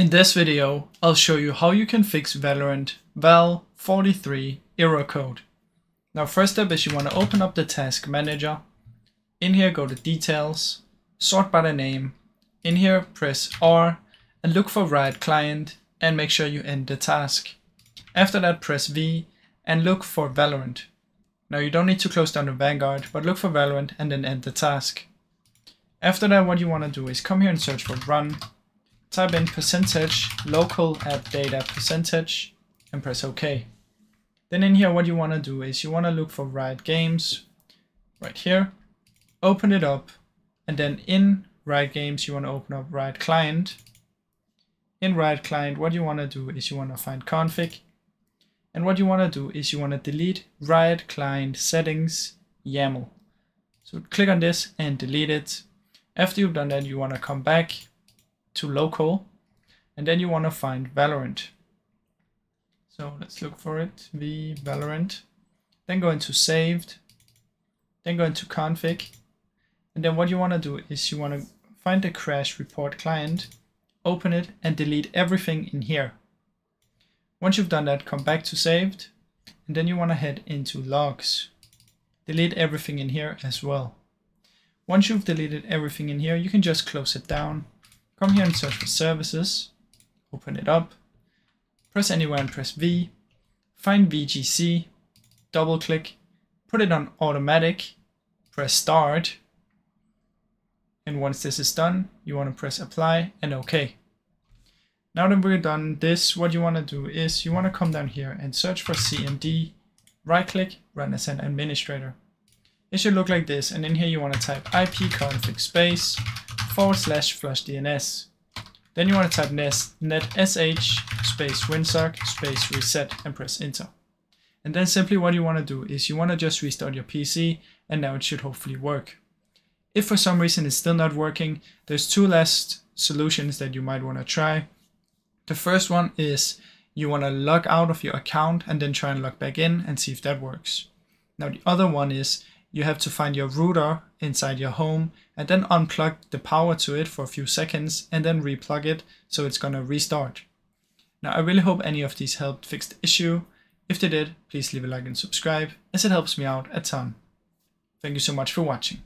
In this video, I'll show you how you can fix Valorant Val43 error code. Now first step is you want to open up the task manager. In here go to details, sort by the name. In here press R and look for Riot Client and make sure you end the task. After that press V and look for Valorant. Now you don't need to close down the Vanguard, but look for Valorant and then end the task. After that what you want to do is come here and search for run type in percentage local app data percentage and press OK. Then in here what you want to do is you want to look for Riot Games right here, open it up, and then in Riot Games you want to open up Riot Client. In Riot Client what you want to do is you want to find config, and what you want to do is you want to delete Riot Client settings YAML. So click on this and delete it. After you've done that you want to come back to local and then you want to find Valorant. So let's look for it, v Valorant. Then go into saved, then go into config. And then what you want to do is you want to find the crash report client, open it and delete everything in here. Once you've done that, come back to saved and then you want to head into logs. Delete everything in here as well. Once you've deleted everything in here, you can just close it down Come here and search for services, open it up, press anywhere and press V, find VGC, double click, put it on automatic, press start, and once this is done, you want to press apply and OK. Now that we're done this, what you want to do is you want to come down here and search for CMD, right click, run as an administrator. It should look like this, and in here you want to type ipconfig space forward slash flush DNS. Then you want to type net, net sh space winsock space reset and press enter. And then simply what you want to do is you want to just restart your PC and now it should hopefully work. If for some reason it's still not working, there's two last solutions that you might want to try. The first one is you want to log out of your account and then try and log back in and see if that works. Now the other one is you have to find your router inside your home and then unplug the power to it for a few seconds and then replug it so it's gonna restart. Now I really hope any of these helped fix the issue. If they did, please leave a like and subscribe as it helps me out a ton. Thank you so much for watching.